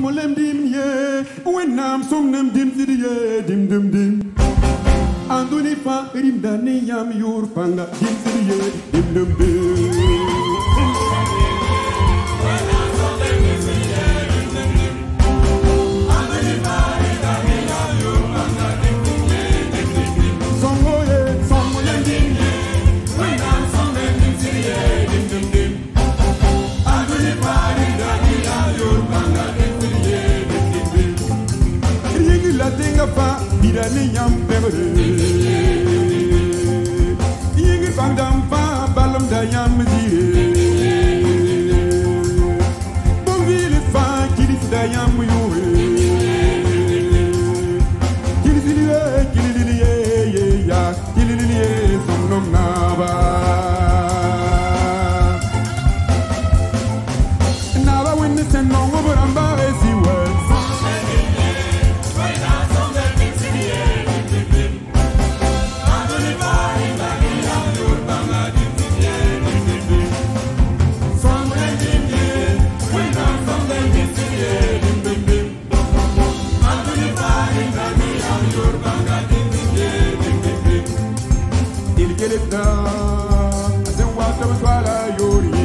molem dim ye Wenam som nem dim sidi ye dim dim. Dim Anduni fa rim dani yam yur panga dim sidi ye dim dim dim mi nyam bebere. ele it done. I said, what the was what